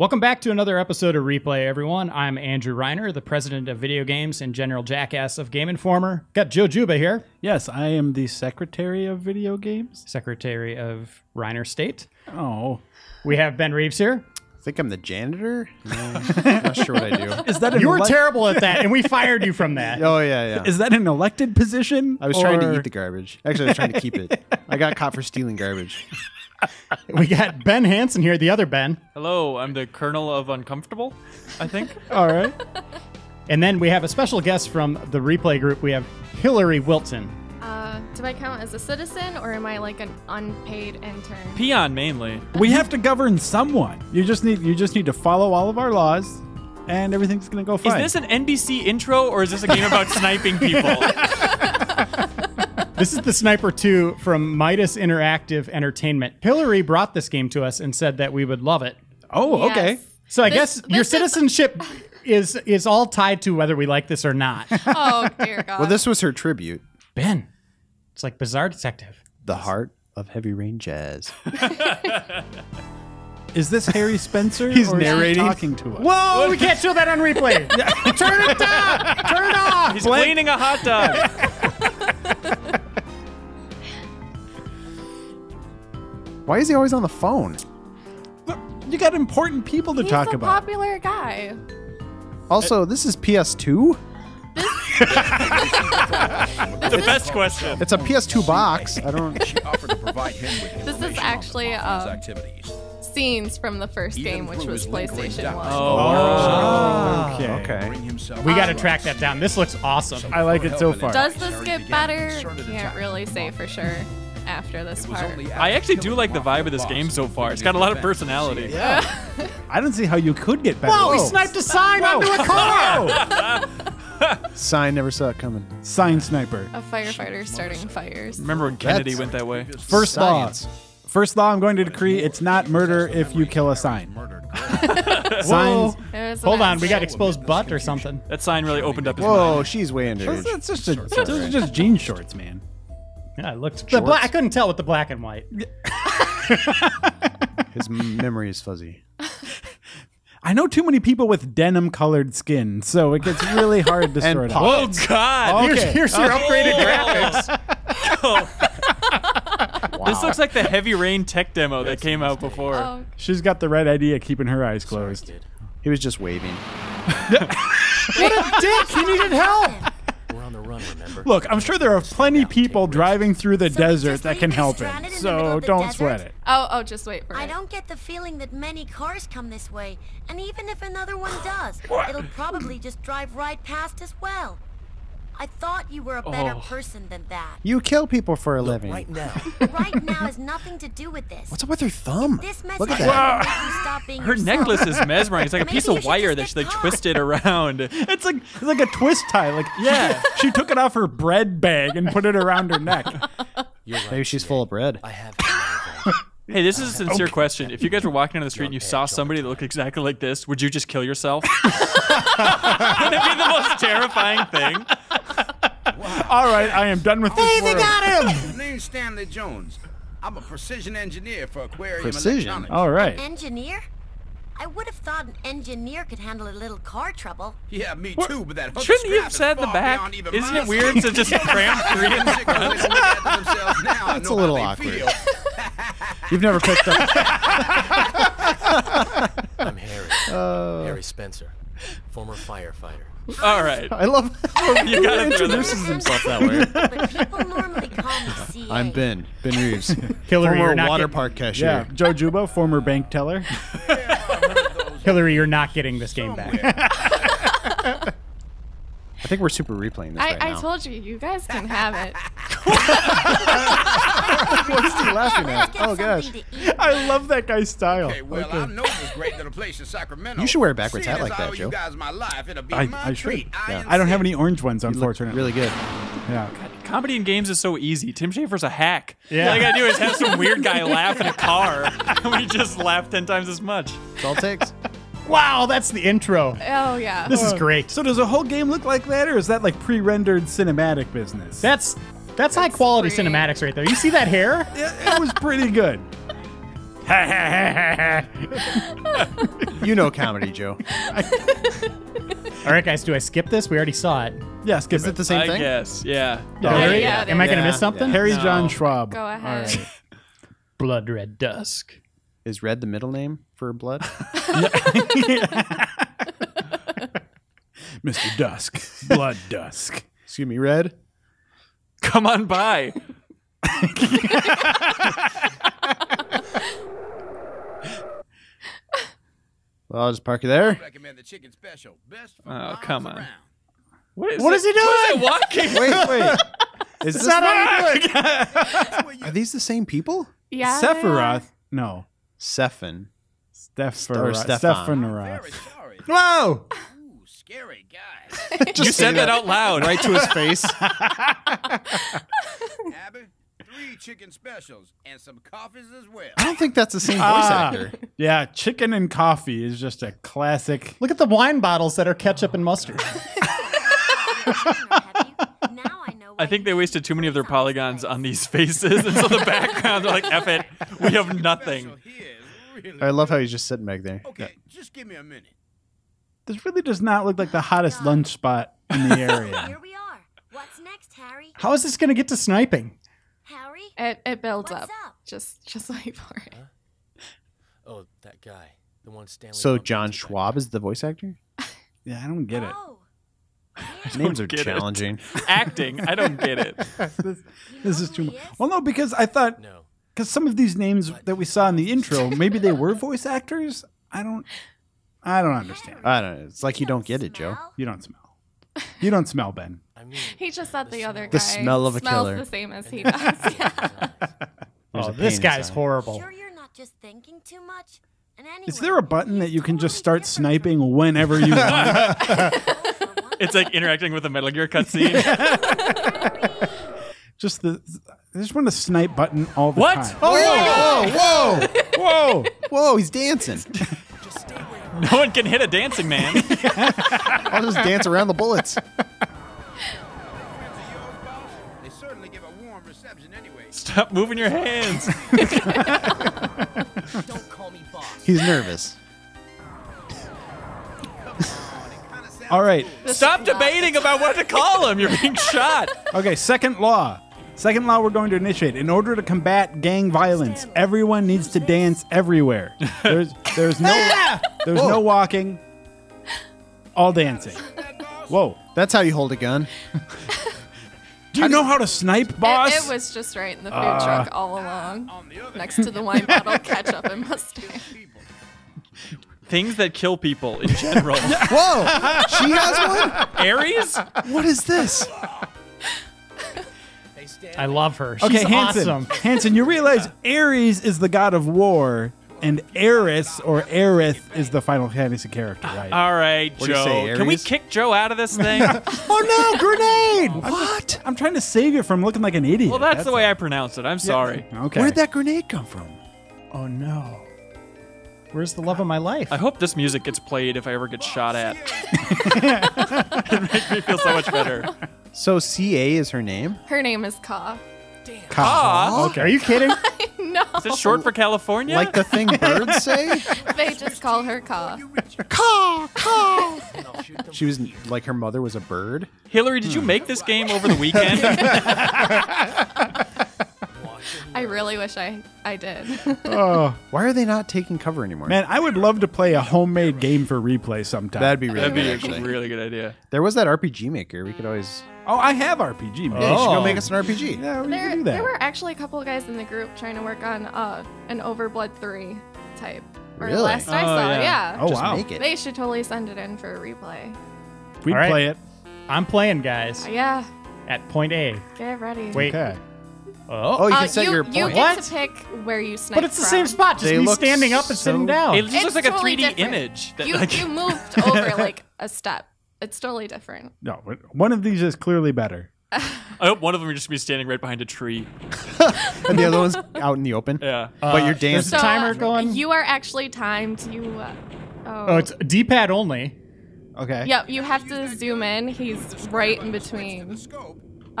Welcome back to another episode of Replay, everyone. I'm Andrew Reiner, the president of video games and general jackass of Game Informer. Got Joe Juba here, Yes, I am the secretary of video games. secretary of Reiner State. Oh, We have Ben Reeves here. I think I'm the janitor. No, not sure what I do. is that an You were terrible at that, and we fired you from that. Oh yeah, yeah. Is that an elected position? I was trying to eat the garbage. Actually, I was trying to keep it. I got caught for stealing garbage. We got Ben Hanson here, the other Ben. Hello, I'm the Colonel of Uncomfortable, I think. All right. And then we have a special guest from the Replay group. We have Hilary Wilton. Uh, do I count as a citizen or am I like an unpaid intern? Peon mainly. we have to govern someone. You just need you just need to follow all of our laws, and everything's gonna go fine. Is this an NBC intro or is this a game about sniping people? This is the Sniper 2 from Midas Interactive Entertainment. Hilary brought this game to us and said that we would love it. oh, okay. So I This- guess your this is- citizenship is is all tied to whether we like this or not. Oh dear God. Well, this was her tribute. ben, it's like Bizarre Detective. The heart of heavy rain jazz. Is this Harry Spencer? He's or is he narrating. talking to us. Whoa, we can't show that on replay. Turn it down. Turn it off. He's cleaning a hot dog. Why is he always on the phone? You got important people to He's talk a about. popular guy. Also, this is PS2. the best question. It's a PS2 box. I don't. She offered to provide him with This is information actually, on all um, activities. Scenes from the first Even game, which through was his lingering PlayStation doubt. 1. Oh, okay. Okay. Bring himself We got to to track that down. This looks awesome. I like it so far. Does this get better? Can't really say for sure after this part. I actually do like the vibe of this game so far. It's got a lot of personality. Yeah. I don't see how you could get better. Whoa, we sniped a sign onto a car. Sign never saw it coming. Sign sniper. A firefighter starting fires. Remember when Kennedy That's- went that way? First Science. law. First law I'm going to decree it's not murder if you kill a sign. Signs. It was an Hold on, we got exposed butt or something. That sign really opened up his Whoa, mind. she's way underage. That's just a, those are just jean shorts, man. Yeah, it looked the black. I couldn't tell with the black and white. His memory is fuzzy. I know too many people with denim colored skin, so it gets really hard to And sort pop- out. Oh God! Here's, Okay. here's your upgraded graphics. Oh. This looks like the Heavy Rain tech demo that came out before. Oh, She's got the right idea keeping her eyes closed. He was just waving. What a dick, he needed help. We're on the run, remember? Look, I'm sure there are plenty people driving through the So desert that can help it. in the middle So don't desert? sweat it. oh, oh, just wait for I it. don't get the feeling that many cars come this way, and even if another one does, it'll probably just drive right past as well. I thought you were a better Oh. person than that. You kill people for a living. Right now. Right now has nothing to do with this. What's up with her thumb? This message Look at that. make stop being Her yourself. necklace is mesmerizing. It's like a Maybe piece of wire that get she like caught. twisted around. It's like it's like a twist tie. Like Yeah. she took it off her bread bag and put it around her neck. You're right. Maybe she's CA. full of bread. I have to Hey, this is a sincere question. If you guys were walking down the street and you saw somebody that looked exactly like this, would you just kill yourself? Wouldn't it be the most terrifying thing? All right, I am done with this. world. My name's Stanley Jones. I'm a precision engineer for Aquarium Precision? Electronics. All right. Engineer? I would have thought an engineer could handle a little car trouble. Yeah, me too, but that hooker Shouldn't you have is said in the back? Isn't it weird to just cram three in the front? That's a little awkward. You've never picked up. I'm Harry. Uh. Harry Spencer, former firefighter. All right. I love. You gotta throw that. introduces himself that way. But people normally call me CA. I'm Ben. Ben Reeves. Hilary, Former you're not water getting- park cashier. Yeah, Joe Juba, former bank teller. Hilary, you're not getting this game back. I think we're super replaying this I, right I now. told you, you guys can have it. What's he laughing at? Oh gosh. something to eat. I love that guy's style. Okay, well, I know this great little place in Sacramento. You should wear a backwards hat like I that, owe Joe. You guys my life. It'll be I, my I should. treat. Yeah. I don't have any orange ones, You look unfortunately. really good. Yeah. Comedy in games is so easy. Tim Schafer's a hack. Yeah. All I gotta do is have some weird guy laugh in a car, and we just laugh ten times as much. That's all it takes. Wow, that's the intro. Oh, yeah. This is great. So does a whole game look like that, or is that like pre-rendered cinematic business? That's that's high quality pretty- cinematics right there. You see that hair? it, it was pretty good. You know comedy, Joe. All right, guys, do I skip this? We already saw it. yeah, skip Is it the same I thing? guess. Yeah. Yeah, Yeah, Harry, yeah, Am I going to Yeah. miss something? Harry No. John Schwab. Go ahead. All right. Blood Red Dusk. Is red the middle name for blood? Mr. Dusk. Blood Dusk. Excuse me, red. Come on by. Well, I'll just park you there. Recommend the chicken special. Best for Oh, miles come on. around. What is, What he doing? is it walking? Wait, wait. Is this not That's where you Are these the same people? Yeah. Sephiroth. No. Sephin. Stepharoth. Stefan. Stepharoth. very. Whoa! Ooh, scary guy. you said that out loud. Right to his face. Abby, three chicken specials and some coffees as well. I don't think that's the same voice Ah. actor. Yeah, chicken and coffee is just a classic. Look at the wine bottles that are ketchup and mustard. now I know I think they wasted too many of their polygons on these faces, and so the backgrounds are like, "F it, we have nothing." Special here is really I love how he's just sitting back there. Okay, just give me a minute. This really does not look like the hottest lunch spot in the area. Here we are. What's next, Harry? How is this going to get to sniping? Harry? It, it builds up. up? Just just wait for it. Oh, that guy. The one Stanley. So John into back Schwab is the voice actor? Yeah, I don't get it. Oh. Names are get it. challenging. Acting, I don't get it. This, this is too much. who he is? Well, no, because I thought. No. Because some of these names that we saw in the intro, maybe they were voice actors. I don't. I don't understand. I don't know. It's like you don't get it, Joe. You don't smell. You don't smell, Ben. I mean, He just said the other guy The smell of a smells killer. the same as he does. Yeah. There's oh, a this pain guy's inside. horrible. Sure you're not just thinking too much? And anyway, Is there a button that you can just start different from sniping whenever you want? both for one It's like interacting with a Metal Gear cutscene. Just the. I just want to snipe button all the What? time. What? Oh, whoa, whoa, Whoa! whoa! He's dancing. no one can hit a dancing man. I'll just dance around the bullets. Friends of yours, boss? They certainly give a warm reception anyway. Stop moving your hands. don't call me boss. He's nervous. All right. Stop debating about what to call him. You're being shot. Okay. Second law. Second law we're going to initiate. In order to combat gang violence, everyone needs to dance everywhere. There's there's no there's no walking. All dancing. Whoa. That's how you hold a gun. Do you know how to snipe, boss? It, it was just right in the food uh. truck all along, next to the wine bottle, ketchup, and mustard. Things that kill people in general. Whoa! She has one? Aries? What is this? Hey, Stan. I love her. She's okay, Hanson. awesome. Hanson, you realize Ares is the god of war, and Eris or Aerith is the Final Fantasy character, ah, right? All right, What Joe. say, Can we kick Joe out of this thing? oh no, grenade! What? I'm trying to save you from looking like an idiot. well, that's, the way I pronounce it. I'm sorry. Okay. Where'd that grenade come from? Oh no. Where's the love of my life? I hope this music gets played if I ever get shot at. it makes me feel so much better. So CA is her name? Her name is Ka. Ah, Okay. Are you kidding? No, is it short for California? Like the thing birds say? they just call her Ka. Caw, caw. And I'll shoot them. She was like her mother was a bird. Hilary, did you make this game over the weekend? I really wish I I did. Oh Why are they not taking cover anymore? man, I would love to play a homemade game for replay sometime. That'd be really That'd good, be actually. a really good idea. There was that RPG maker. We could always. oh, I have RPG. Man. Yeah, you should go Oh. make us an RPG. Yeah, we there, can do that. there were actually a couple of guys in the group trying to work on uh, an Overblood 3 type. Or Really? Last I Oh, saw, yeah. yeah. oh Just wow, make it. They should totally send it in for a replay. we'd All right. play it. I'm playing, guys. Yeah, At point A. get ready. Wait. Okay. Oh. Oh, you Uh, set you, your you get What? to pick where you snipe but it's the same spot. Just They me standing up and so- sitting down. It just It's looks like a 3D different. image. That, You, like, you moved over like a step. It's totally different. No, one of these is clearly better. I hope one of them would just be standing right behind a tree. and the other one's out in the open. Yeah. But you're dancing. a So, timer going. You are actually timed. You. Uh, oh. oh, it's D-pad only. Okay. Yep, you have to zoom in. He's right in between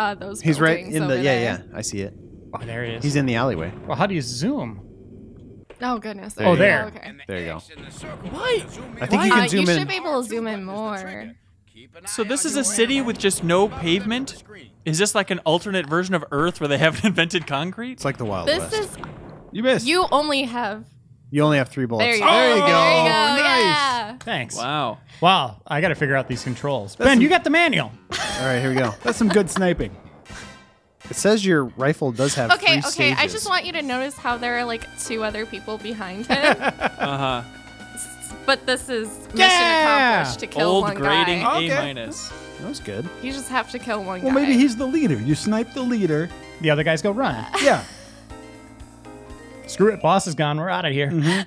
uh, those. He's right buildings in the yeah there. yeah. I see it. Oh, there he is. He's in the alleyway. well, how do you zoom? Oh goodness. There Oh, you go. there. Okay. There you go. What? I think you can Uh, can you zoom should be able to zoom in more. So this is a city with just no pavement? Is this like an alternate version of Earth where they haven't invented concrete? It's like the Wild This West. is You missed. you only have. you only have three bullets. There you go. There you go. There you go. Nice. Yeah. Thanks. Wow. Wow, I got to figure out these controls. ben, you got the manual. All right, here we go. That's some good sniping. It says your rifle does have Okay, three okay. I just want you to notice how there are like two other people behind him. Uh huh. but this is mission Yeah! accomplished to kill Old one grading guy. A Okay. minus. That was good. You just have to kill one Well, guy. Well, maybe he's the leader. You snipe the leader. The other guys go run. Yeah. Screw it, boss is gone. We're out of here.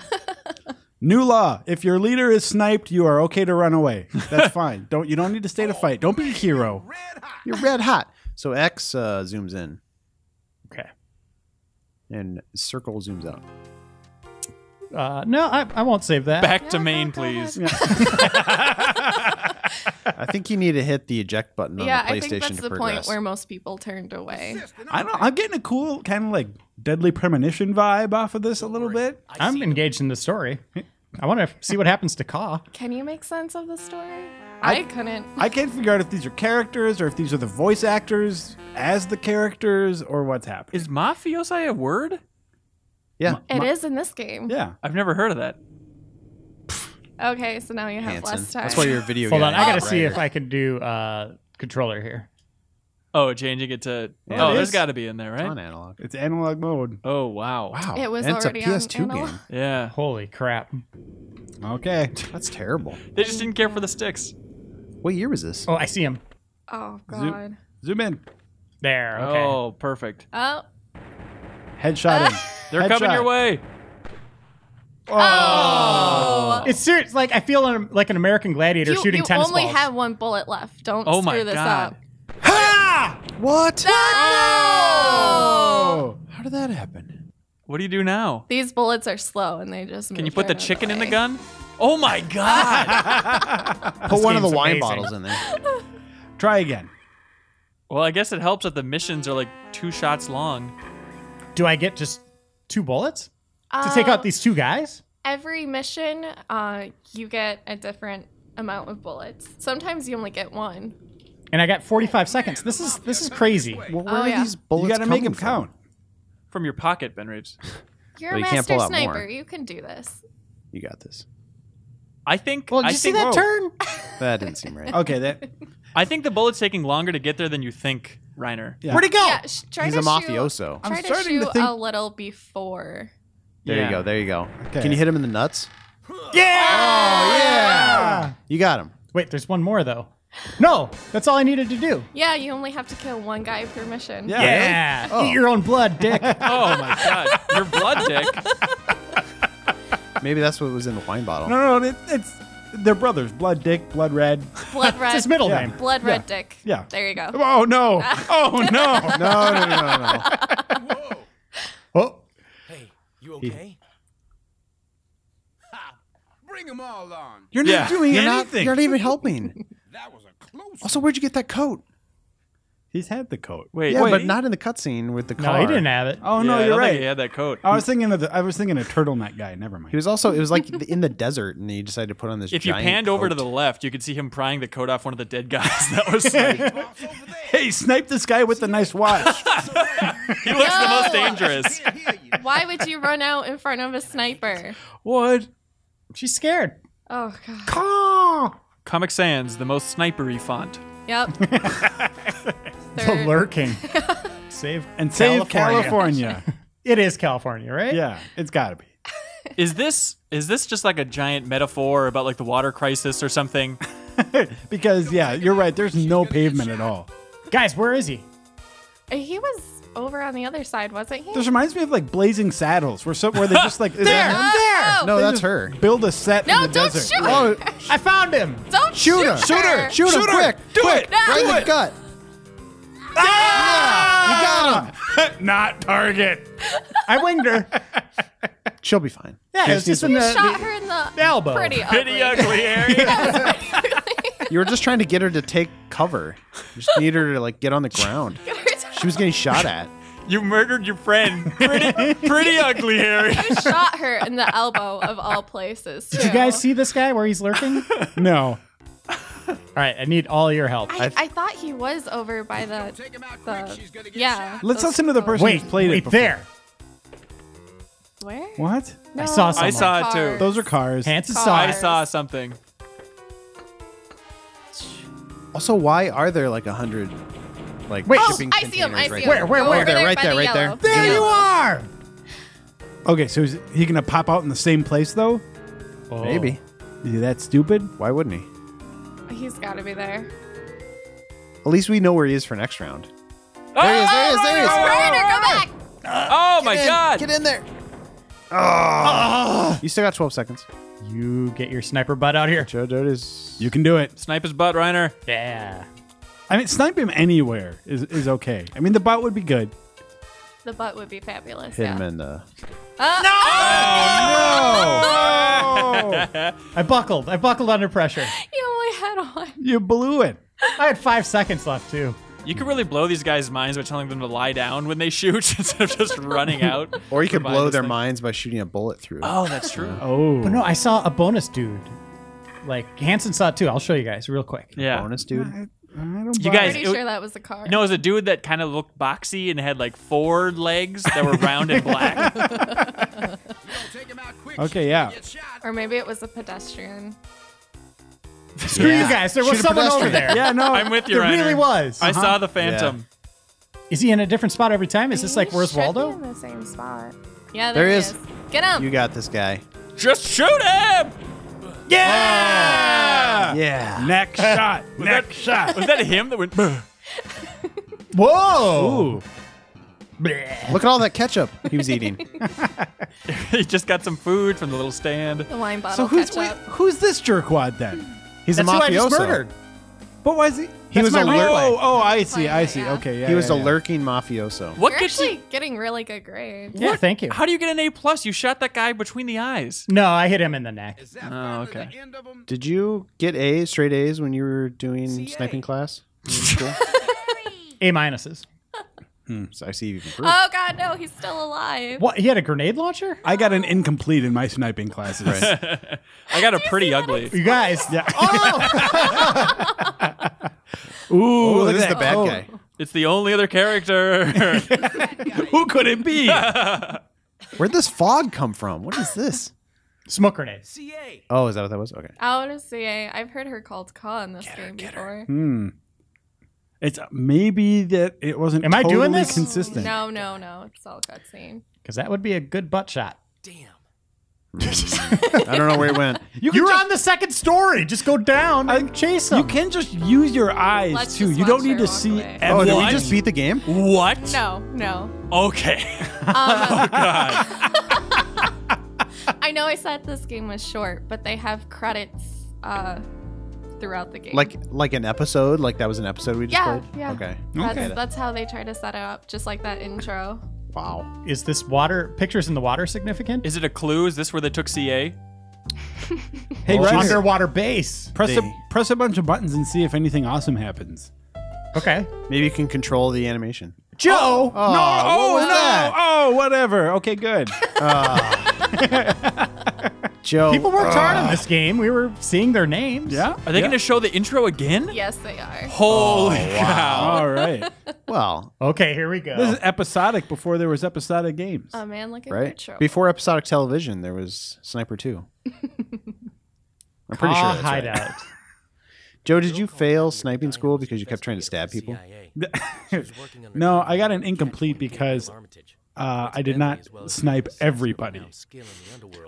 New law: If your leader is sniped, you are okay to run away. That's fine. Don't you don't need to stay to fight. Don't be a hero. You're red hot. So X uh, zooms in Okay. and circle zooms out. Uh, no, I, I won't save that. Back to main, go please. I think you need to hit the eject button on yeah, the I think that's to the progress. point where most people turned away. I don't. I'm getting a cool kind of like Deadly Premonition vibe off of this a little bit. I'm engaged in the story. I want to see what happens to Ka. Can you make sense of the story? I- I, couldn't. I can't figure out if these are characters or if these are the voice actors as the characters or what's happening. Is mafiosi a word? yeah, It is in this game. Yeah. I've never heard of that. Okay, so now you have Hanson. less time. That's why you're a video Hold on, I gotta writer. see if I can do uh, controller here. Oh, changing it to. Yeah, oh, it there's is. got to be in there, right? It's on analog. It's analog mode. Oh, wow. Wow, It was and it's a already on PS2 analog. game. Yeah. Holy crap! Okay. That's terrible. They just didn't care for the sticks. What year was this? Oh, I see him Oh god. Zoom in. there. Okay. Oh, perfect. Oh. Headshot in. They're coming Headshot. your way. Oh. oh. It's serious. Like I feel an, like an American gladiator You, shooting you tennis only balls. have one bullet left. Don't Oh screw my this God. up. What? Oh! How did that happen? What do you do now? These bullets are slow and they just Can you put the right out chicken in the gun? Oh my god! Put one of the game's wine amazing. bottles in there. Try again. well, I guess it helps that the missions are like two shots long. Do I get just two bullets to take out Uh, these two guys? Every mission, uh, you get a different amount of bullets. Sometimes you only get one. And I got 45 seconds. This is this is crazy. Well, where Oh, are yeah. these bullets you got to make coming them from? count. From your pocket, Ben Reeves. You're Well, a you can't master pull out sniper. more. You can do this. You got this. I think. Well, did I you see think, that turn? That didn't seem right. Okay, that. I think the bullet's taking longer to get there than you think, Reiner. Yeah. Where'd he go? Yeah, sh- try He's to a shoot- mafioso. I'm Try to starting to think- a little before. There Yeah. you go. There you go. Okay. Can you hit him in the nuts? Yeah! Oh, yeah. You got him. Wait, there's one more though. No, that's all I needed to do. Yeah, you only have to kill one guy per mission. Yeah. Yeah, Oh. eat oh. your own blood, dick. Oh my god, your blood dick. Maybe that's what was in the wine bottle. No, no, it, it's they're brothers. Blood Dick, Blood Red. Blood it's red. his middle Yeah. name. Blood Yeah. red dick. Yeah. There you go. Oh no! Oh no! No, no, no, no, no. Oh, Hey, you okay? Bring them all on. You're Yeah. not doing You're not, anything. you're not even helping. That was a close. Also, where'd you get that coat? He's had the coat. Wait, Yeah, wait. but not in the cutscene with the car. no, he didn't have it. Oh Yeah, no, I you're don't think right. He had that coat. I was thinking of the. I was thinking a turtleneck guy. Never mind. He was also. It was like in the desert, and he decided to put on this. If you giant panned over to coat. the left, you could see him prying the coat off one of the dead guys. That was sniped. hey, snipe this guy with the nice watch. he looks the most dangerous. Here, here, you. Why would you run out in front of a sniper? what? She's scared. Oh god. Caw. Comic Sans, the most snipery font. Yep. The Third. lurking. Save And save California. California. It is California, right? yeah, it's got to be. Is this is this just like a giant metaphor about like the water crisis or something? Because yeah, you're right. There's no pavement at all. Guys, where is he? Uh, he was over on the other side, wasn't he? This reminds me of like Blazing Saddles, where some where they just like There, there. Oh, No, that's her. Build a set No, in the don't desert. shoot. Oh, I found him. Don't Shoot shoot her. Shoot her. Shoot, Shoot him her. quick. Do it. No. Right in Do the it. gut. Ah! You got him. Not target. I winged her. She'll be fine. Yeah, She it was just in the, shot the- her in the, the elbow. pretty ugly. Pretty ugly, Harry. You were just trying to get her to take cover. You just need her to like get on the ground. She was getting shot at. You murdered your friend. Pretty, pretty ugly, Harry. You Shot her in the elbow of all places. Did you guys see this guy where he's lurking? No. All right, I need all your help. I, I thought he was over by the Take him out quick. the She's gonna get yeah. shot. Let's listen to the person wait, who's played wait it before. there. Where? What? No, saw those I saw it too. Those are cars. Hanson Car. saw I saw something. Also, why are there like a hundred like Wait. Oh, shipping I see him. I see right him. Where, where, where? over There, right there, right there. yellow. There you are. Okay, so is he gonna pop out in the same place though? Oh. Maybe. Is he that stupid? Why wouldn't he? He's got to be there. At least we know where he is for next round. Oh, There he is. There he is. There he is. Oh, oh, oh, Reiner, go back. oh my in, god. Get in there. Oh. You still got 12 seconds. You get your sniper butt out here. Joe Dirt is. You can do it. Snipe his butt, Reiner. Yeah. I mean, snipe him anywhere is, is okay. I mean, the butt would be good. The butt would be fabulous. Hit yeah. him in the. Uh, no! Oh! I buckled. I buckled under pressure. You only had one. You blew it. I had five seconds left too. You could really blow these guys' minds by telling them to lie down when they shoot instead of just running out. Or you could blow their thing. minds by shooting a bullet through. it. Oh, that's true. Oh. But no, I saw a bonus dude. Like Hanson saw it too. I'll show you guys real quick. Yeah. Bonus, dude. I, I don't You buy guys- it. Pretty it- sure that was a car. No, it was a dude that kind of looked boxy and had like four legs that were round and black. Take him out quick. Okay, yeah. gonna get shot. Or maybe it was a pedestrian. Screw you guys. There was Shoot a someone over there. Yeah, no. I'm with you, There Reiner. really was. I saw uh-huh. the Phantom. Is he in a different spot every time? Is this like He Where's should be Waldo? in the same spot. Yeah, There there, he he is. is. Get him. You got this guy. Just shoot him! Yeah. Ah! Yeah. Next shot. Next shot. Was that him that went? "Buh"? Whoa! Ooh. Look at all that ketchup he was eating. he just got some food from the little stand. the wine So bottle who's wait, ketchup. who's this jerkwad then? He's That's a who I just mafioso. murdered. But why is he? He That's was a replay. lur- Oh, oh, I see, I see. yeah. Okay, yeah. He was yeah, a yeah. lurking mafioso. What You're gets actually you? getting really good grades. Yeah, thank you. How do you get an A plus? You shot that guy between the eyes. No, I hit him in the neck. Is that Oh, finally okay. the end of 'em? Did you get A's, straight A's, when you were doing sniping class? in school? A minuses. So I see you've improved. Oh God, no, he's still alive. What? He had a grenade launcher? I got an incomplete in my sniping classes. I got a pretty ugly. You guys. Yeah. Ooh, oh, look this at is the bad coat. guy. It's the only other character. Who could it be? Where'd this fog come from? What is this? Smoke grenade. CA. Oh, is that what that was? Okay. Out of CA. I've heard her called Ka in this game before. Hmm. It's maybe that it wasn't. Am I totally doing this? Consistent. No, no, no. It's all cutscene. Because that would be a good butt shot. Damn. I don't know where it went. You are on the second story. Just go down and chase him. You can just use your eyes Let's too. just You don't watch need her to walk see away. Oh, did we everything. just beat the game? what? No, no. Okay. Um, oh God. I know I said this game was short, but they have credits uh, throughout the game. Like like an episode? Like that was an episode we just Yeah, played? yeah. Okay. that's, Okay. that's how they try to set it up, just like that intro. Wow. Is this water pictures in the water significant? Is it a clue? Is this where they took CA? Hey, Reiner, underwater base. press They- a press a bunch of buttons and see if anything awesome happens. Okay. Maybe you can control the animation. Joe. Oh, no! Oh was no! that? Oh, whatever. Okay, good. Joe. People worked hard on this game. We were seeing their names. yeah. Are they going to show the intro again? Yes, they are. Holy cow. All right. Well, Okay, here we go. This is episodic before there was episodic games. Oh man, look at right? intro. Before episodic television, there was Sniper 2. I'm pretty sure Ah, that's right. hideout. Joe, did you fail sniping school because you kept trying to stab people? No, I got an incomplete because uh, I did not snipe everybody.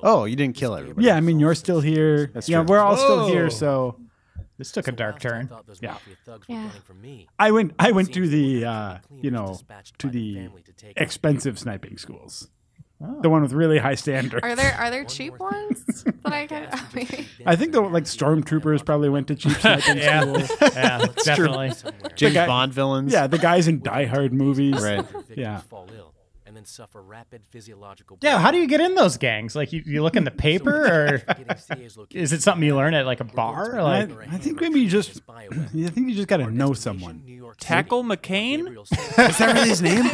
Oh, you didn't kill everybody. Yeah, I mean you're still here. That's yeah, true. we're all still here. So This took a dark turn. Yeah. Yeah. I went. I went to the uh, you know to the expensive sniping schools. The one with really high standards. Are there are there cheap ones that I can? I mean, I think the like stormtroopers probably went to cheap sniping Yeah. school. Yeah, definitely. James guy- Bond villains. Yeah, the guys in Die Hard movies. Right. Yeah. And then suffer rapid physiological. Yeah, how do you get in those gangs? Like you, you look in the paper, or is it something you learn at like a bar? I, Like I think maybe you just. I think you just got to know someone. Tackle McCain? Is that really his name?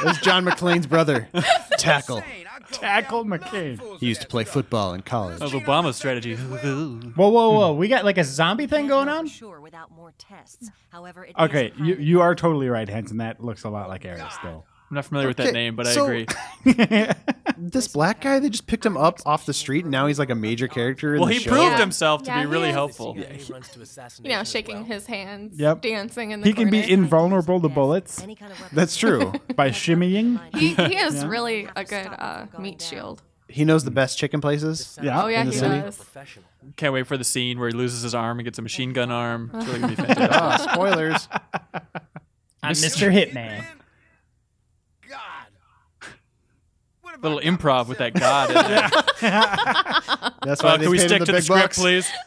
It was John McClane's brother. Tackle. Tackle McCain. He used to play football in college. Of Obama's strategy. whoa, whoa, whoa! We got like a zombie thing going on. Sure, without more tests. However, it Okay, you, you are totally right, Hanson. That looks a lot like Ares, though. I'm not familiar with that name, but I so- agree. This black guy, they just picked him up off the street, and now he's like a major character. In Well, the he show. proved Yeah. himself to Yeah, be he really is. helpful. You know, shaking his hands, Yep. dancing in the He can be corner. invulnerable to bullets any kind of weapon. That's true. by shimmying. He, he is really a good uh, meat shield. He knows the best chicken places. Yeah. Oh yeah, in the he city? does. Can't wait for the scene where he loses his arm and gets a machine gun arm. It's really gonna be fantastic. Ah, spoilers. I'm Mr. Hitman. God. What about Little Gotham improv with that god in there. That's why Uh, they can we paid him stick the to the big script, bucks. please?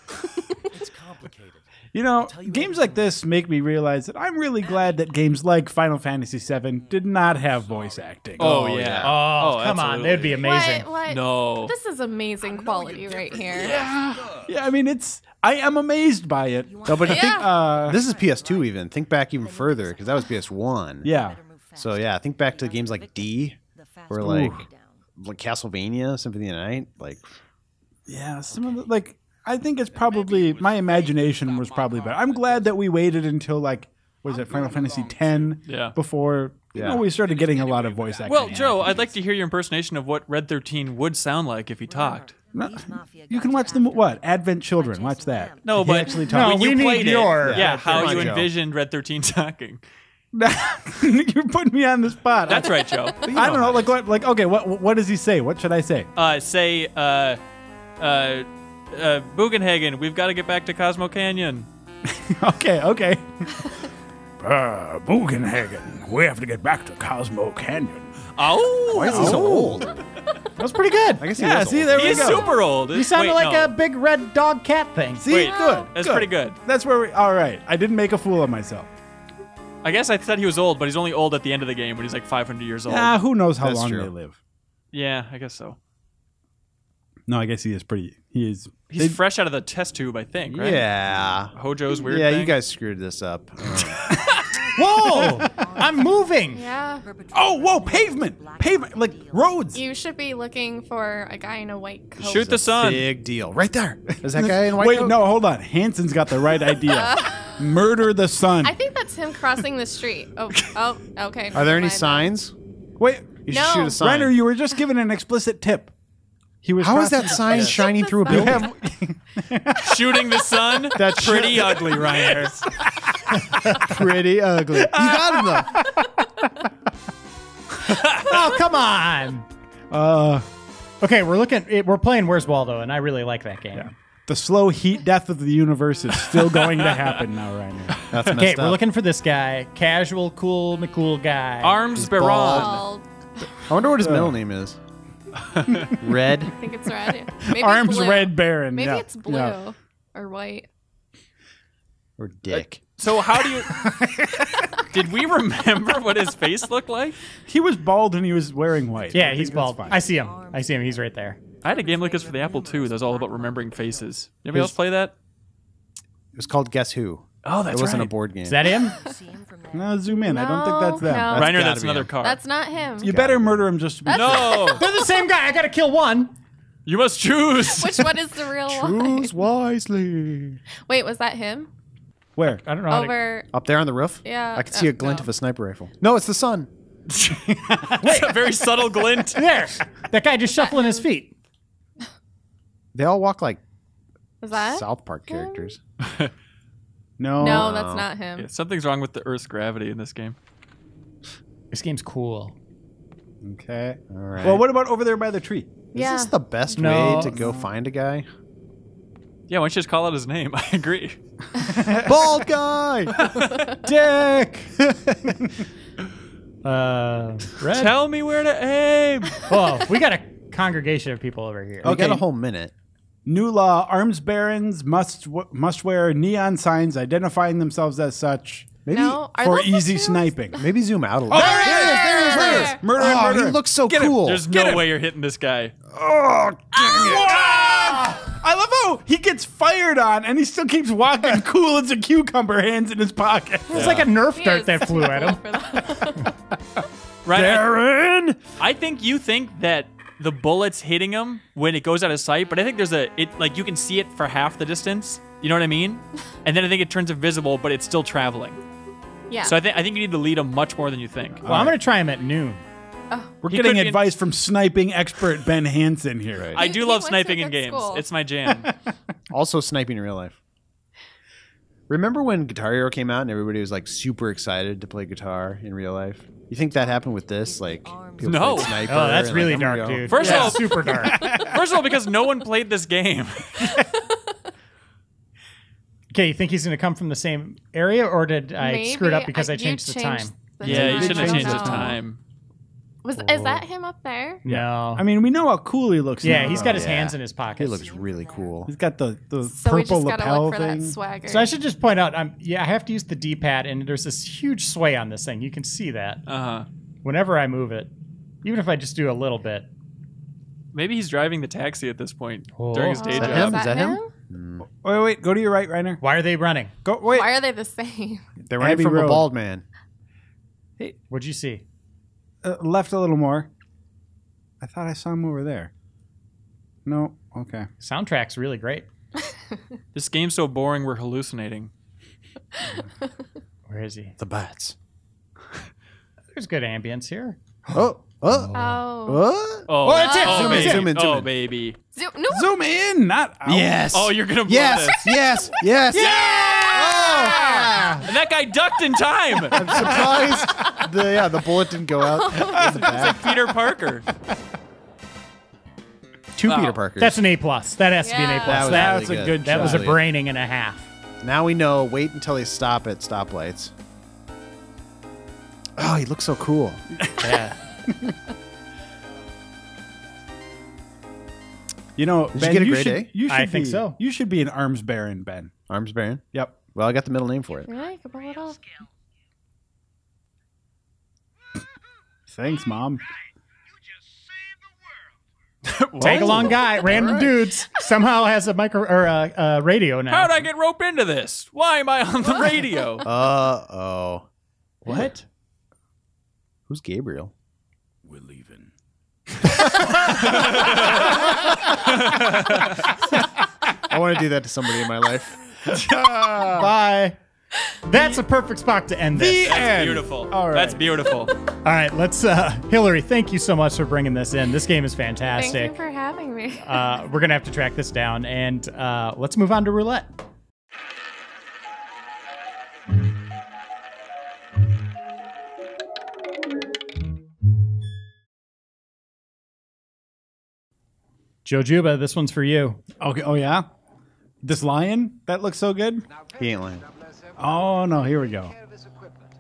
It's complicated. You know, games like this make me realize that I'm really glad that games like Final Fantasy VII did not have voice acting. Oh, Oh, yeah. yeah. Oh, come on, absolutely. that'd be amazing. What? What? No. This is amazing quality right here. Yeah, I mean, it's. I am amazed by it. No, but think, Yeah. Uh, this is PS2 even. Think back even further because that was PS1. yeah. So yeah, think back to games like D or like like Castlevania, Symphony of the Night. Like Yeah, some of the, like I think it's probably my imagination was probably better. I'm glad that we waited until like was it Final Fantasy X Yeah. before you Yeah. know we started getting a lot of voice acting. Well, Joe, I'd like to hear your impersonation of what Red 13 would sound like if he talked. No, you can watch them what Advent Children. Watch that. No, He but actually No, talks. when we you need played it, your- yeah, Yeah, how you envisioned Red 13 talking. You're putting me on the spot. That's right, Joe. I don't know. Like what? Like okay. What? What does he say? What should I say? Uh, say, uh, uh, uh, Bugenhagen, we've got to get back to Cosmo Canyon. Okay. Okay. uh, Bugenhagen, we have to get back to Cosmo Canyon. Oh, why is he so old? That was pretty good. I guess he Yeah. was See, old. there we he's go. super old. He sounded Wait, like no. a big red dog cat thing. See, Wait, good. that's good. pretty good. That's where we. All right. I didn't make a fool of myself. I guess I said he was old, but he's only old at the end of the game when he's like 500 years old. Ah, who knows how That's long true. they live? Yeah, I guess so. No, I guess he is pretty. He is. He's they- fresh out of the test tube, I think, right? Yeah. Hojo's weird yeah, thing. you guys screwed this up. Whoa! I'm moving. Yeah. oh, whoa! Pavement, pavement, like roads. You should be looking for a guy in a white coat. Shoot the sun. Big deal. Right there. Is that guy in white Wait, coat? no, hold on. Hanson's got the right idea. Uh, Murder the sun. I think that's him crossing the street. Oh, oh, okay. Are there any never mind signs? Wait, You No. should shoot a sign. Reiner, you were just given an explicit tip. He was. How is that sign shining through a building? Shooting the sun? That's pretty ugly, Reiner. Pretty ugly. You got him though. Oh, come on. Uh, Okay, we're looking. it- We're playing Where's Waldo, and I really like that game. the slow heat death of the universe is still going to happen now, Reiner. That's Okay, messed we're up. looking for this guy, casual, cool, McCool guy. Arms. Baron. Bald. I wonder what his middle name is. Red. I think it's red. Maybe Arms blue. red baron. Maybe yeah. it's blue Yeah. or white. Or Dick. So how do you? Did we remember what his face looked like? He was bald and he was wearing white. Yeah, think he's bald. I see him. I see him. He's right there. I had a game like this for the Apple II that was all about remembering faces. Anybody His- else play that? It was called Guess Who. Oh, that's it wasn't right. a board game. Is that him? No, zoom in. I don't think that's them. No, That's- Reiner, gotta that's be another him. car. That's not him. you better murder him just to be. no, They're the same guy. I gotta kill one. you must choose. Which one is the real one? Choose wisely. Wait, was that him? Where? I don't know. How to, Over. Up there on the roof? Yeah, I could see uh, a glint no. of a sniper rifle. No, it's the sun. It's a very subtle glint. there. That guy just shuffling his feet. They all walk like Was that? South Park characters. No. No, that's not him. Yeah, something's wrong with the Earth's gravity in this game. This game's cool. Okay. All right. Well, what about over there by the tree? Yeah. Is this the best No. way to go find a guy? Yeah, why don't you just call out his name? I agree. Bald guy. Dick. Uh, red. Tell me where to aim. Whoa, we got a congregation of people over here. We got Okay. a whole minute. New law: arms barons must w- must wear neon signs identifying themselves as such. Maybe No, are for those the easy two? sniping. maybe zoom out a little. there he is, there he is, there he is. Murder him, Oh, murder he him. looks so cool. There's no way you're hitting this guy. I love how he gets fired on and he still keeps walking cool as a cucumber, hands in his pocket. It's like a Nerf He dart that flew at him. for that. Right? I, Darren! I think you think that the bullets hitting him when it goes out of sight, but I think there's a it like you can see it for half the distance. You know what I mean? And then I think it turns invisible, but it's still traveling. Yeah. So I think I think you need to lead him much more than you think. Well, I'm going to try him at noon. Oh. We're He getting could be- advice from sniping expert Ben Hanson here. I He- do he love went to a sniping in good games. school. It's my jam. Also sniping in real life. Remember when Guitar Hero came out and everybody was like super excited to play guitar in real life? You think that happened with this? Like, people No. played Sniper. Oh, that's and, really like, I'm gonna dark, go- dude. First of all- super dark. First of all, because no one played this game. Okay, you think he's going to come from the same area, or did I Maybe screw it up because I, you changed the time? the yeah, you shouldn't have changed the time. Was is that him up there? No. I mean, we know how cool he looks. yeah, now, he's though. got his Yeah. hands in his pockets. He looks really cool. He's got the, the So we purple just gotta lapel look for thing. that swagger. So I should just point out, I'm yeah, I have to use the D-pad, and there's this huge sway on this thing. You can see that Uh huh. whenever I move it, even if I just do a little bit. Maybe he's driving the taxi at this point Oh. during his day Is that job. him? Is that him? Wait, wait, go to your right, Reiner. Why are they running? Go, wait. Why are they the same? They're running Abbey from a Road. bald man. Hey. What'd you see? Uh, left a little more. I thought I saw him over there. No, okay. Soundtrack's really great. This game's so boring, we're hallucinating. Where is he? The bats. There's good ambience here. Oh, oh, Oh. what? Oh, that's it. Oh, Zoom in, zoom in, zoom oh in. baby. Zo- no. Zoom in, not out. Yes. Oh, you're gonna blow Yes, this. yes, yes. And that guy ducked in time. I'm surprised. the yeah, the bullet didn't go out. in the back. Peter Parker. Two Wow. Peter Parkers. That's an A plus. That has to be an A Yeah. plus. That was That, really That's a good. good that was a Really. braining and a half. now we know. Wait until they stop at stoplights. Oh, he looks so cool. Yeah. You know, Did you Ben, get a you grade should, A? You should I think so. You should be an arms baron, Ben. Arms Baron. Yep. Well, I got the middle name for it. Really? You could pull it off. Thanks, Mom. Tag along guy, random dudes, somehow has a micro or a, a radio now. How'd I get roped into this? Why am I on the radio? Uh oh. what? Who's Gabriel? We're leaving. I want to do that to somebody in my life. Bye. That's a perfect spot to end this. That's beautiful. All right. That's beautiful. All right, let's. uh Hilary, thank you so much for bringing this in. This game is fantastic. Thank you for having me. uh, we're gonna have to track this down, and uh, let's move on to roulette. Joe Juba, this one's for you. Okay. Oh yeah. This lion that looks so good. He ain't lying. Oh no, here we go.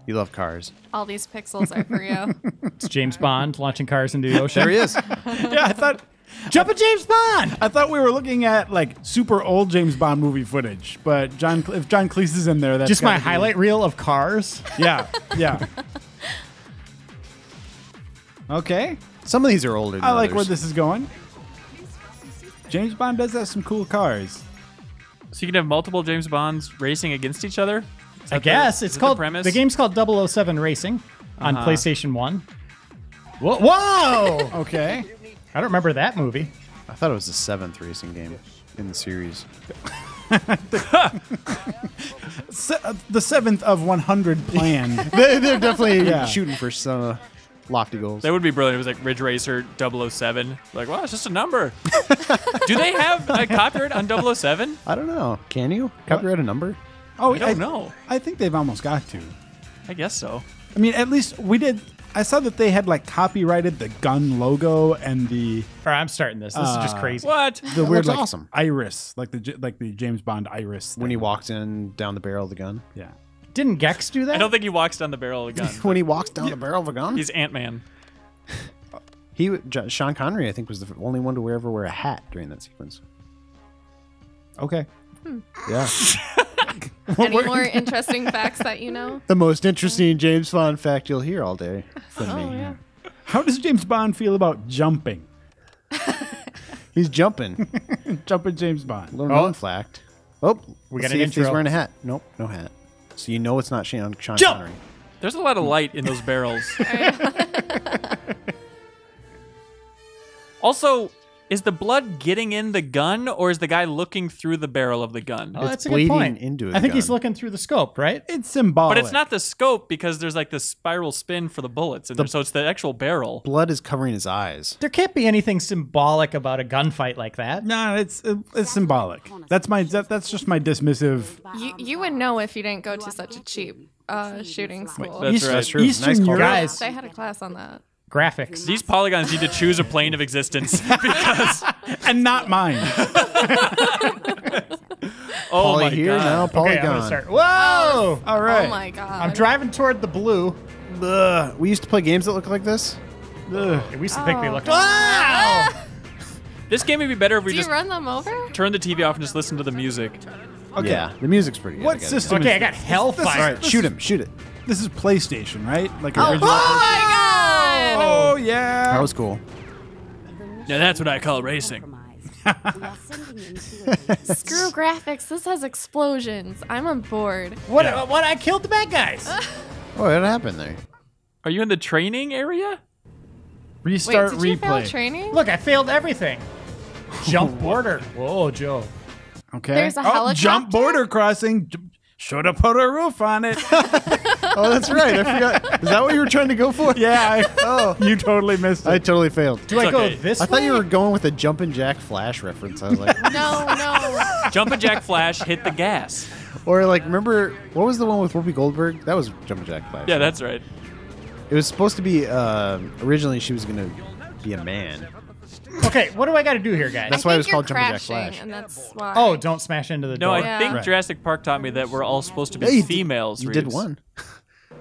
You love cars. All these pixels are for you. It's James Bond launching cars into the ocean. There he is. yeah, I thought Jump at James Bond. I thought we were looking at like super old James Bond movie footage, but John if John Cleese is in there, that's Just my gotta be- highlight reel of cars. Yeah, yeah. okay, Some of these are older. Than I like where this is going. James Bond does have some cool cars. So you can have multiple James Bonds racing against each other. Is I that the- guess it's called the premise. the game's called 007 Racing on Uh-huh. PlayStation One. Whoa! Whoa! Okay, I don't remember that movie. I thought it was the seventh racing game in the series. Se- uh, the seventh of one hundred plan. They- They're definitely Yeah. Shooting for some uh, lofty goals. That would be brilliant. It was like Ridge Racer 007. Like, wow, it's just a number. Do they have a copyright on 007? I don't know. Can you copyright a number? Oh, I don't know. I think they've almost got to. I guess so. I mean, at least we did. I saw that they had like copyrighted the gun logo and the Or I'm starting this. This is just Uh, crazy. What? the weird looks like awesome. iris, like the J- like the James Bond iris. When he thing. walks in down the barrel of the gun. yeah. Didn't Gex do that? I don't think he walks down the barrel of a gun. When he walks down the barrel of a gun. He's Ant Man. He, J- Sean Connery, I think, was the only one to ever wear a hat during that sequence. Okay. Hmm. Yeah. Any more interesting facts that you know? The most interesting James Bond fact you'll hear all day from Oh, me. yeah. How does James Bond feel about jumping? He's jumping. Jumping James Bond. Little known oh. fact. Oh, We let's got see an if he's intro. wearing a hat. Nope, no hat. So you know it's not Sean, Sean Jump! Connery. There's a lot of light in those barrels. also, is the blood getting in the gun, or is the guy looking through the barrel of the gun? Oh, It's that's a good point. into I think he's looking through the scope, right? It's symbolic. But it's not the scope because there's like the spiral spin for the bullets, and there, so it's the actual barrel. Blood is covering his eyes. There can't be anything symbolic about a gunfight like that. No, it's it's symbolic. That's my that, that's just my dismissive. You you would know if you didn't go to such a cheap uh, shooting school. That's East- right. Eastern Nice call. Europe. Guys, They had a class on that. Graphics. These polygons need to choose a plane of existence because and not mine. oh Poly my here god. now, Okay, I'm gonna start. Whoa! Oh, All right. Oh my god. I'm driving toward the blue. Ugh. We used to play games that look like this. Ugh. We used to think we Oh, looked. God. Wow! This game would be better if we Do you just run them over? turn the TV off and just listen to the music. Okay. Yeah, the music's pretty good. What gotta system? Okay, I got this? Hellfire. All right, shoot him, shoot it. This is PlayStation, right? Like Oh, original. my god! Oh, oh yeah. That was cool. Now that's what I call racing. Screw graphics. This has explosions. I'm on board. What? What? I killed the bad guys. Oh, what happened there? Are you in the training area? Restart Wait, did you fail replay. training? Look, I failed everything. Jump border. Whoa, Joe. okay. There's a oh, jump border crossing. Should have put a roof on it. Oh, that's right. I forgot. Is that what you were trying to go for? yeah. I, oh, you totally missed it. I totally failed. Do I go okay. this I thought you were going with a Jumpin' Jack Flash reference. I was like, No, no. Jumpin' Jack Flash hit the gas. or like, remember what was the one with Whoopi Goldberg? That was Jumpin' Jack Flash. Yeah, that's right. It was supposed to be. Uh, originally, she was gonna be a man. Okay, what do I got to do here, guys? That's I why it was called you're Jack crashing, Flash. And that's why. oh, don't smash into the No, door. I Yeah. think Right. Jurassic Park taught me that we're all supposed to be Yeah, you did- females. You Reeves. did one.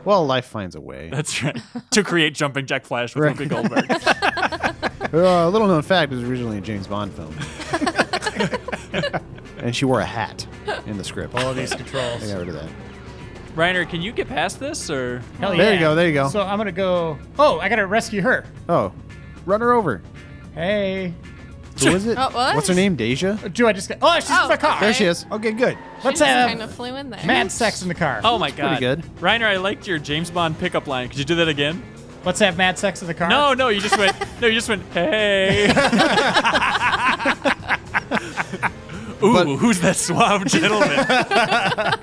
Well, life finds a way. That's right. to create Jumping Jack Flash with Right. Whoopi Goldberg. Uh, little known fact: it was originally a James Bond film, and she wore a hat in the script. All these controls. I got rid of that. Reiner, can you get past this or? Hell yeah. There you go, there you go. So I'm gonna go. Oh, I gotta rescue her. Oh, run her over. Hey. Who is it? Oh, what? What's her name? Deja. Uh, do I just get? Oh, she's in Oh, the car. There she is. Okay, good. Let's She just have kind of flew in there. mad sex in the car. Oh my god. pretty good. Reiner, I liked your James Bond pickup line. Could you do that again? Let's have mad sex in the car. No, no, you just went. No, you just went. Hey. Ooh, who's that suave gentleman?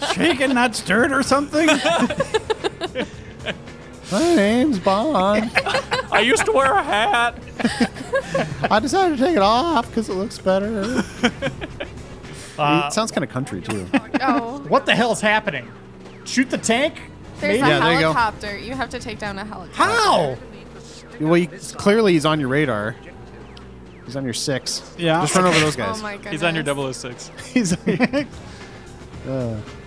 Shaken, not stirred, or something. My name's Bond. I used to wear a hat. I decided to take it off because it looks better. Uh, it sounds kind of country too. Oh, what the hell's happening? Shoot the tank? there's Maybe- a Yeah, there you go. helicopter. You, have to take down a helicopter. How? well, you, clearly he's on your radar. He's on your six. Yeah. Just run over those guys. Oh my goodness. He's on your 006. He's on your-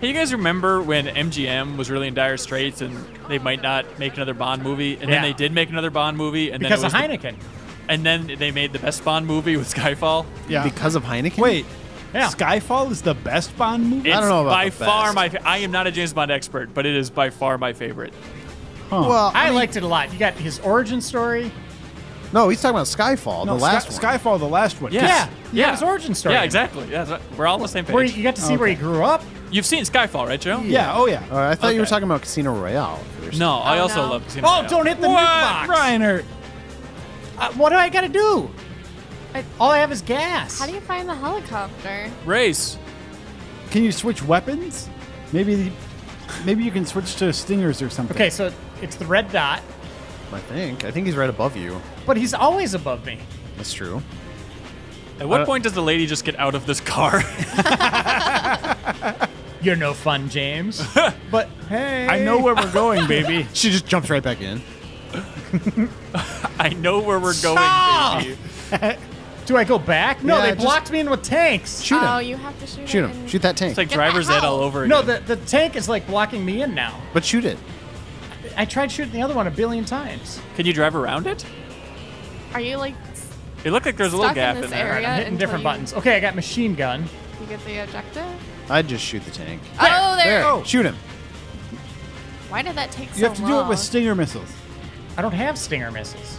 Hey, you guys remember when MGM was really in dire straits and they might not make another Bond movie, and Yeah. then they did make another Bond movie, and Because then of it was the- Heineken. and then they made the best Bond movie with Skyfall. yeah. because of Heineken. Wait. Yeah. Skyfall is the best Bond movie. It's don't know about by the far best. my. fa- I am not a James Bond expert, but it is by far my favorite. Well, I liked it a lot. You got his origin story. No, he's talking about Skyfall, No, the last Sky- one. Skyfall, the last one. Yeah. Yeah, You got his origin story. Yeah, exactly. Yeah, we're all on the same Where page. you got to see where he grew up. You've seen Skyfall, right, Joe? Yeah. Oh yeah. Uh, I thought you were talking about Casino Royale. first. No, I Oh, also no. love Casino Oh, Royale. don't hit the What? nuke box. Reiner. Uh, what do I got to do? I- All I have is gas. How do you find the helicopter? Race. Can you switch weapons? Maybe. Maybe you can switch to stingers or something. okay, so it's the red dot, I think. I think he's right above you. but he's always above me. That's true. At what Uh, point does the lady just get out of this car? You're no fun, James. but hey, I know where we're going, baby. She just jumps right back in. I know where we're going, Stop! baby. Do I go back? No, Yeah, they just- blocked me in with tanks. Shoot oh, him. you have to shoot Shoot it him. Shoot that tank. It's like Get the driver's ed hell. all over again. No, the, the tank is like blocking me in now. but shoot it. I tried shooting the other one a billion times. Can you drive around it? Are you like? It looked like there's a little Stuck in gap in, this there. area. I'm hitting until different you- buttons. Okay, I got machine gun. You get the objective. I'd just shoot the tank. oh, there. Oh. Shoot him. Why did that take so long? You have to do it long? with Stinger missiles. I don't have Stinger missiles.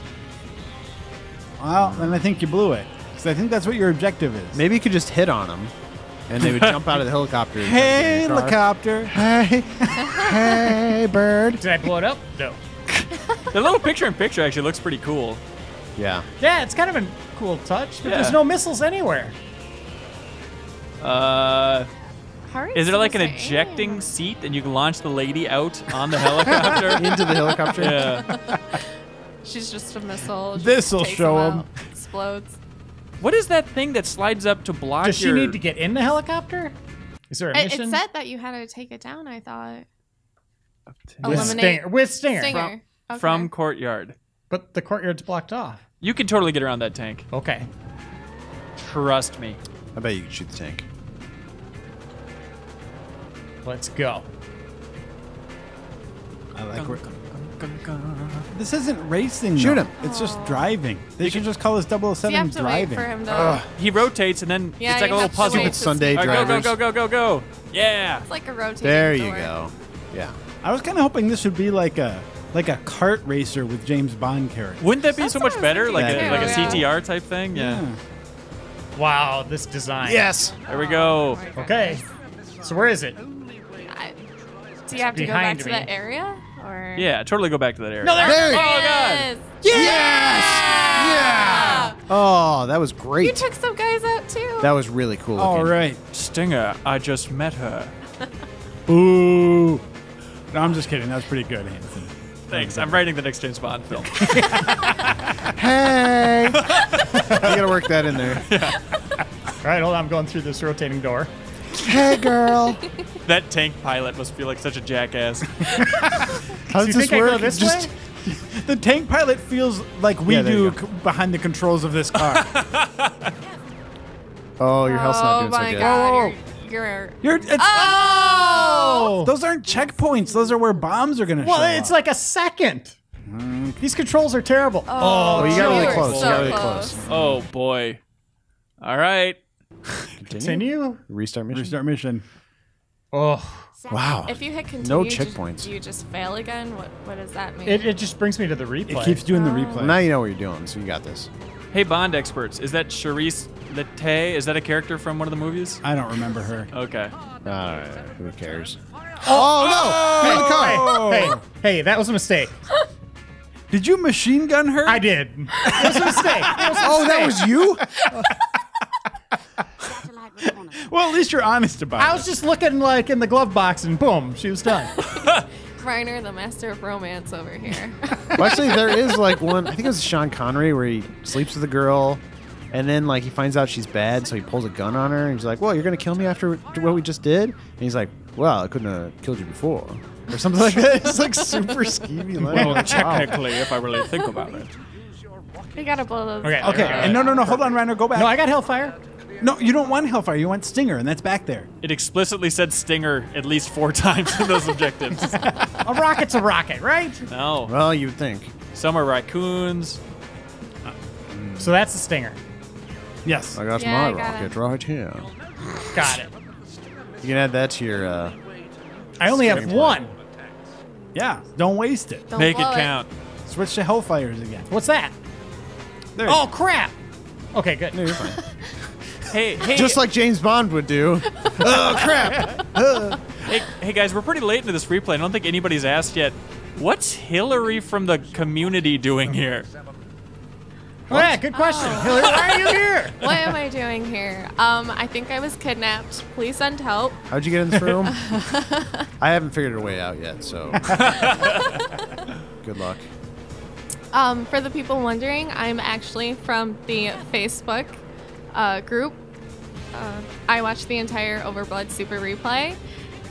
Well, then I think you blew it. Because I think that's what your objective is. Maybe you could just hit on them, and they would jump out of the helicopter. and try to get Hey, in your car. helicopter. Hey, hey, bird. Did I blow it up? No. The little picture-in-picture actually looks pretty cool. Yeah. Yeah, it's kind of a cool touch, but Yeah. there's no missiles anywhere. Uh, How is there like an supposed ejecting aim? seat and you can launch the lady out on the helicopter? Into the helicopter. yeah. She's just a missile. This'll takes show them 'em. out, Explodes. What is that thing that slides up to block Does she your? need to get in the helicopter? Is there a It, mission? it said that you had to take it down. I thought. with Eliminate Stinger. With Stinger. Stinger. Okay. from courtyard. But the courtyard's blocked off. You can totally get around that tank. Okay. Trust me. I bet you could shoot the tank. Let's go. I like where. This isn't racing. Shoot though. him. It's just oh. driving. They should just call this So you 007 have to driving. wait for him to. He rotates and then Yeah, it's like a little puzzle. wait Stupid Sunday All right, go, drivers. go, go, go, go, go. Yeah. It's like a rotating. There you door. go. Yeah. I was kind of hoping this would be like a like a kart racer with James Bond character. Wouldn't that be That's so much better? Like a, like a yeah. CTR type thing? Yeah. Wow, this design. Yes. There we go. Okay. So where is it? I, do you have to go behind back to me. that area? Or Yeah, totally go back to that area. No, there. There. Oh, God. Yes. Yes. Yeah. Oh, that was great. You took some guys out too. That was really cool. All looking. right. Stinger, I just met her. Ooh. No, I'm just kidding. That was pretty good, Hanson. Thanks. I'm writing the next James Bond film. Hey. you gotta work that in there. All right, hold on. I'm going through this rotating door. Hey, girl. that tank pilot must feel like such a jackass. How Do you think I go this way? The tank pilot feels like we Yeah, do c- behind the controls of this car. Oh, your health's not oh doing so good. god. You're. Oh. you're You're, it's, oh! oh! Those aren't checkpoints. Those are where bombs are gonna show Well, it's up. like a second. Mm, these controls are terrible. Oh, Oh, you got really were close. So you got really close. close. oh, boy. All right. Continue. Restart mission. restart mission. Oh, Wow. If you hit continue, No checkpoints. do you just fail again? What What does that mean? it, it just brings me to the replay. It keeps doing the Oh. replay. Now you know what you're doing, so you got this. Hey, Bond experts. Is that Charisse Lete? Is that a character from one of the movies? I don't remember her. Okay. All right. Who cares? Oh, no! Oh! Hey, the car. Hey, hey, hey, that was a mistake. Did you machine gun her? I did. It was a mistake. It was a Oh, that mistake. was you? well, at least you're honest about it. I it. was just looking like in the glove box, and boom, she was done. Reiner, the master of romance over here. Well, actually, there is like one. I think it was Sean Connery where he sleeps with a girl, and then like he finds out she's bad, so he pulls a gun on her, and he's like, "Well, you're gonna kill me after what we just did?" And he's like, "Well, I couldn't have killed you before," or something like that. It's like super skeevy. line. Well, technically, if I really think about it. you gotta blow those. Okay, Okay, and no, no, no. Hold on, Reiner. Go back. No, I got Hellfire. No, you don't want Hellfire. You want Stinger, and that's back there. It explicitly said Stinger at least four times in those objectives. A rocket's a rocket, right? No. Well, you would think. Some are raccoons. So that's the stinger. Yes. I got Yeah, my I got rocket it. right here. Got it. You can add that to your. Uh, I only have Screenplay. one. Yeah. Don't waste it. Don't Make it blow count. Switch to Hellfires again. What's that? There. Oh crap. Okay, good. no, you're fine. Hey, hey, Just like James Bond would do. oh crap! hey, hey, guys, we're pretty late into this replay. I don't think anybody's asked yet. What's Hilary from the community doing here? Oh, yeah, good question. Hilary, why are you here? What am I doing here? Um, I think I was kidnapped. Please send help. How'd you get in this room? I haven't figured a way out yet, so. Good luck. Um, for the people wondering, I'm actually from the Facebook uh, group. Uh, I watched the entire Overblood Super Replay,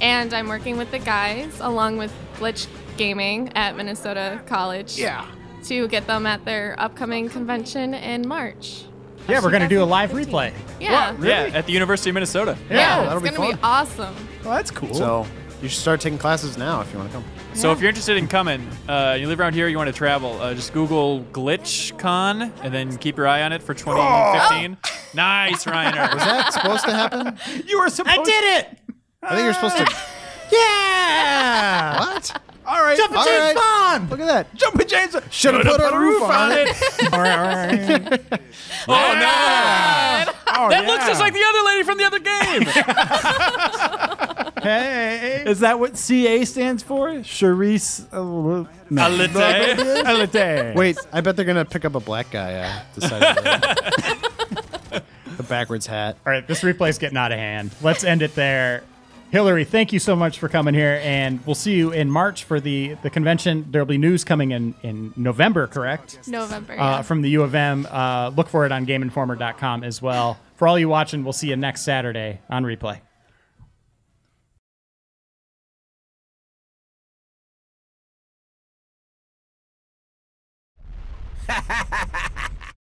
and I'm working with the guys along with Glitch Gaming at Minnesota College. Yeah. To get them at their upcoming convention in March. Yeah, we're gonna do a live replay. Yeah. really? Yeah, at the University of Minnesota. Yeah, that'll it's be gonna fun. be awesome. Well, that's cool. So you should start taking classes now if you want to come. So if you're interested in coming, uh, you live around here, you want to travel, uh, just Google GlitchCon and then keep your eye on it for 2015. Nice, Reiner. Was that supposed to happen? You were supposed. I did it. I think you're supposed to. Yeah. What? All right. Jumpin' All James right. Bond. Look at that. Jumping James. Should have put, a roof on it. all right. Oh no! Oh, That yeah. looks just like the other lady from the other game. Hey. Is that what CA stands for? Charisse. Uh, no. Alite. Alite. Wait, I bet they're gonna pick up a black guy. Uh, the side of the, the backwards hat. All right, this replay's getting out of hand. Let's end it there. Hilary, thank you so much for coming here, and we'll see you in March for the, the convention. There'll be news coming in, in November, correct? November. Uh, from the U of M. Uh, look for it on GameInformer.com as well. For all you watching, we'll see you next Saturday on replay.